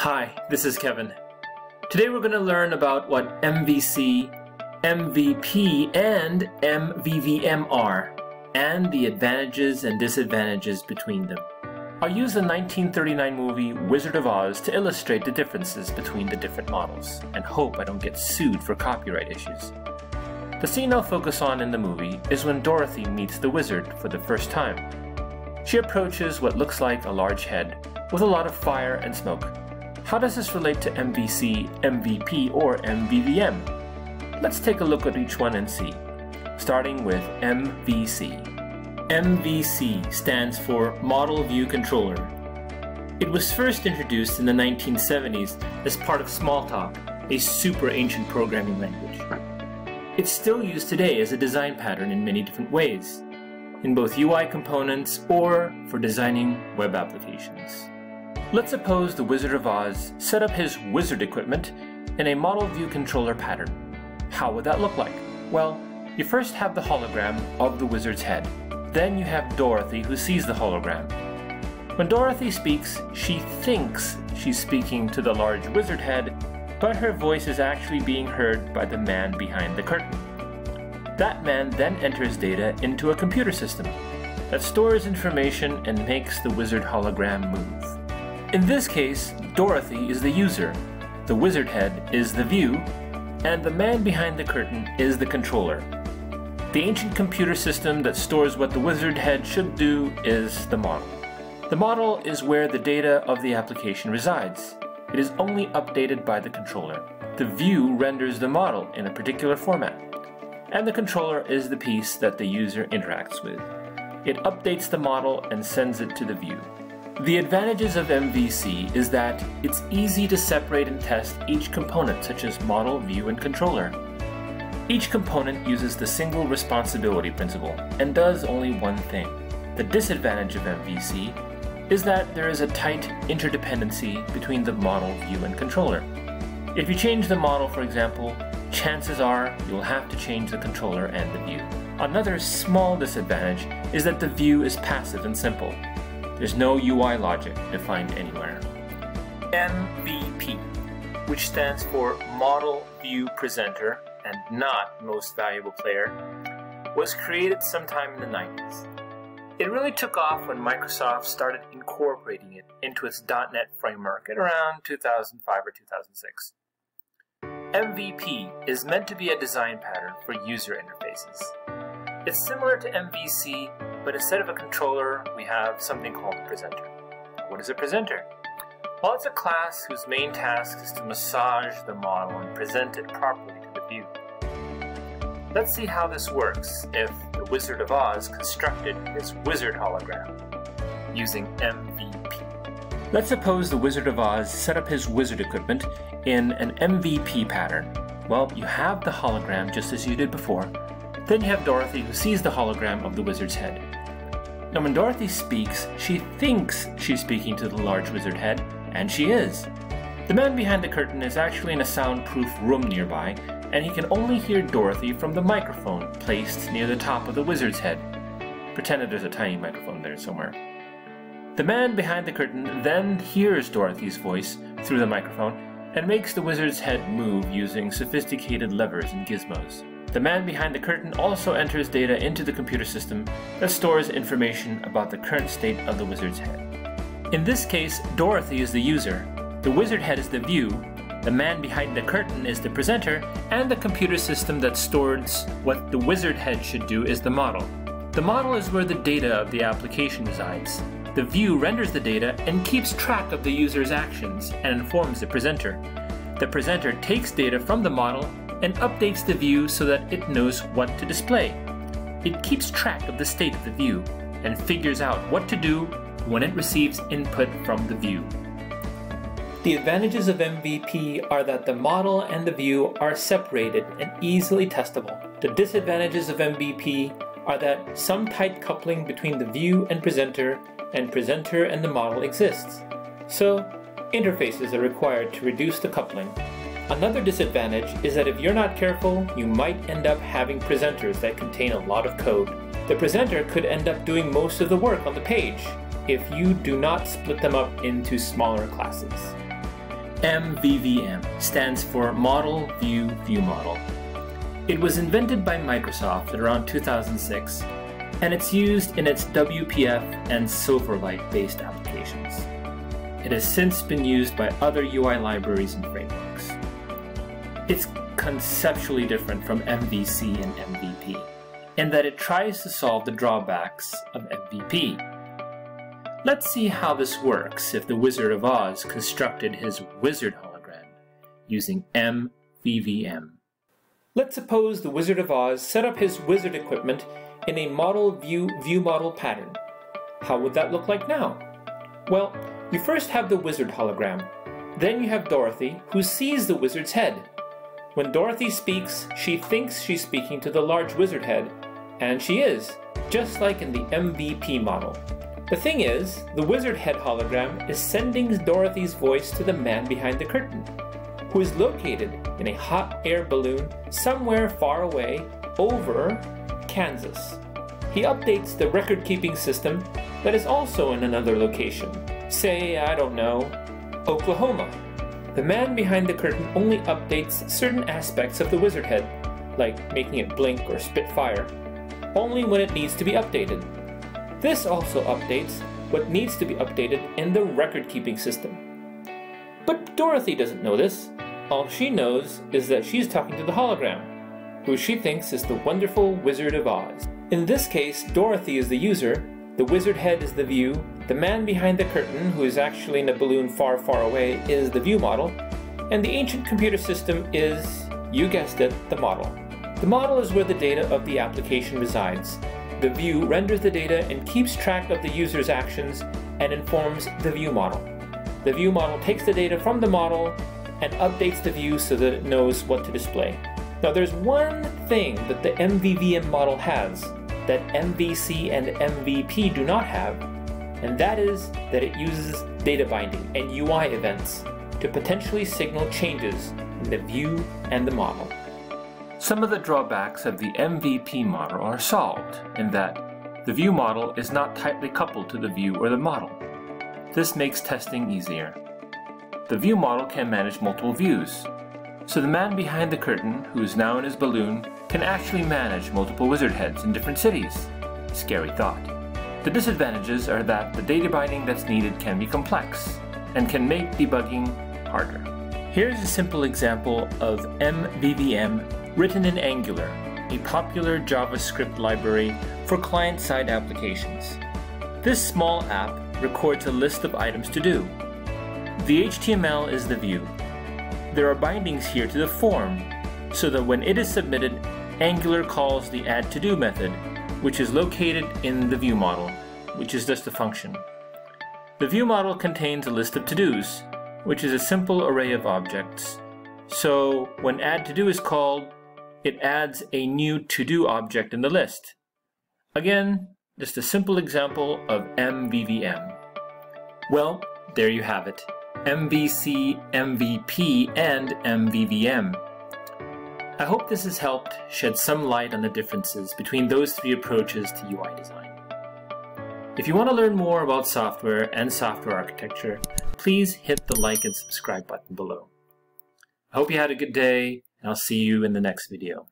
Hi, this is Kevin. Today we're going to learn about what MVC, MVP, and MVVM are, and the advantages and disadvantages between them. I'll use the 1939 movie Wizard of Oz to illustrate the differences between the different models, and hope I don't get sued for copyright issues. The scene I'll focus on in the movie is when Dorothy meets the wizard for the first time. She approaches what looks like a large head with a lot of fire and smoke. How does this relate to MVC, MVP, or MVVM? Let's take a look at each one and see, starting with MVC. MVC stands for Model View Controller. It was first introduced in the 1970s as part of Smalltalk, a super ancient programming language. It's still used today as a design pattern in many different ways, in both UI components or for designing web applications. Let's suppose the Wizard of Oz set up his wizard equipment in a model view controller pattern. How would that look like? Well, you first have the hologram of the wizard's head. Then you have Dorothy who sees the hologram. When Dorothy speaks, she thinks she's speaking to the large wizard head, but her voice is actually being heard by the man behind the curtain. That man then enters data into a computer system that stores information and makes the wizard hologram move. In this case, Dorothy is the user, the wizard head is the view, and the man behind the curtain is the controller. The ancient computer system that stores what the wizard head should do is the model. The model is where the data of the application resides. It is only updated by the controller. The view renders the model in a particular format, and the controller is the piece that the user interacts with. It updates the model and sends it to the view. The advantages of MVC is that it's easy to separate and test each component such as model, view, and controller. Each component uses the single responsibility principle and does only one thing. The disadvantage of MVC is that there is a tight interdependency between the model, view, and controller. If you change the model, for example, chances are you'll have to change the controller and the view. Another small disadvantage is that the view is passive and simple. There's no UI logic defined anywhere. MVP, which stands for Model View Presenter, and not most valuable player, was created sometime in the 90s. It really took off when Microsoft started incorporating it into its .NET framework at around 2005 or 2006. MVP is meant to be a design pattern for user interfaces. It's similar to MVC, but instead of a controller, we have something called a presenter. What is a presenter? Well, it's a class whose main task is to massage the model and present it properly to the view. Let's see how this works if the Wizard of Oz constructed his wizard hologram using MVP. Let's suppose the Wizard of Oz set up his wizard equipment in an MVP pattern. Well, you have the hologram just as you did before. Then you have Dorothy who sees the hologram of the wizard's head. Now when Dorothy speaks, she thinks she's speaking to the large wizard head, and she is. The man behind the curtain is actually in a soundproof room nearby, and he can only hear Dorothy from the microphone placed near the top of the wizard's head. Pretend that there's a tiny microphone there somewhere. The man behind the curtain then hears Dorothy's voice through the microphone and makes the wizard's head move using sophisticated levers and gizmos. The man behind the curtain also enters data into the computer system that stores information about the current state of the wizard's head. In this case, Dorothy is the user, the wizard head is the view, the man behind the curtain is the presenter, and the computer system that stores what the wizard head should do is the model. The model is where the data of the application resides. The view renders the data and keeps track of the user's actions and informs the presenter. The presenter takes data from the model and updates the view so that it knows what to display. It keeps track of the state of the view and figures out what to do when it receives input from the view. The advantages of MVP are that the model and the view are separated and easily testable. The disadvantages of MVP are that some tight coupling between the view and presenter and presenter and the model exists. So, interfaces are required to reduce the coupling. Another disadvantage is that if you're not careful, you might end up having presenters that contain a lot of code. The presenter could end up doing most of the work on the page if you do not split them up into smaller classes. MVVM stands for Model View View Model. It was invented by Microsoft at around 2006, and it's used in its WPF and Silverlight based applications. It has since been used by other UI libraries and frameworks. It's conceptually different from MVC and MVP in that it tries to solve the drawbacks of MVP. Let's see how this works if the Wizard of Oz constructed his wizard hologram using MVVM. Let's suppose the Wizard of Oz set up his wizard equipment in a model view view model pattern. How would that look like now? Well, you first have the wizard hologram. Then you have Dorothy, who sees the wizard's head. When Dorothy speaks, she thinks she's speaking to the large wizard head, and she is, just like in the MVP model. The thing is, the wizard head hologram is sending Dorothy's voice to the man behind the curtain, who is located in a hot air balloon somewhere far away over Kansas. He updates the record keeping system that is also in another location, say, I don't know, Oklahoma. The man behind the curtain only updates certain aspects of the wizard head, like making it blink or spit fire, only when it needs to be updated. This also updates what needs to be updated in the record-keeping system. But Dorothy doesn't know this. All she knows is that she's talking to the hologram, who she thinks is the wonderful Wizard of Oz. In this case, Dorothy is the user, the wizard head is the view, the man behind the curtain, who is actually in a balloon far, far away, is the view model, and the ancient computer system is, you guessed it, the model. The model is where the data of the application resides, the view renders the data and keeps track of the user's actions and informs the view model. The view model takes the data from the model and updates the view so that it knows what to display. Now there's one thing that the MVVM model has that MVC and MVP do not have, and that is that it uses data binding and UI events to potentially signal changes in the view and the model. Some of the drawbacks of the MVP model are solved in that the view model is not tightly coupled to the view or the model. This makes testing easier. The view model can manage multiple views, so the man behind the curtain, who is now in his balloon, can actually manage multiple wizard heads in different cities. Scary thought. The disadvantages are that the data binding that's needed can be complex, and can make debugging harder. Here's a simple example of MVVM written in Angular, a popular JavaScript library for client-side applications. This small app records a list of items to do. The HTML is the view. There are bindings here to the form, so that when it is submitted, Angular calls the add-to-do method, which is located in the view model, which is just a function. The view model contains a list of to-dos, which is a simple array of objects. So when add to do is called, it adds a new to-do object in the list. Again, just a simple example of MVVM. Well, there you have it. MVC, MVP, and MVVM. I hope this has helped shed some light on the differences between those three approaches to UI design. If you want to learn more about software and software architecture, please hit the like and subscribe button below. I hope you had a good day, and I'll see you in the next video.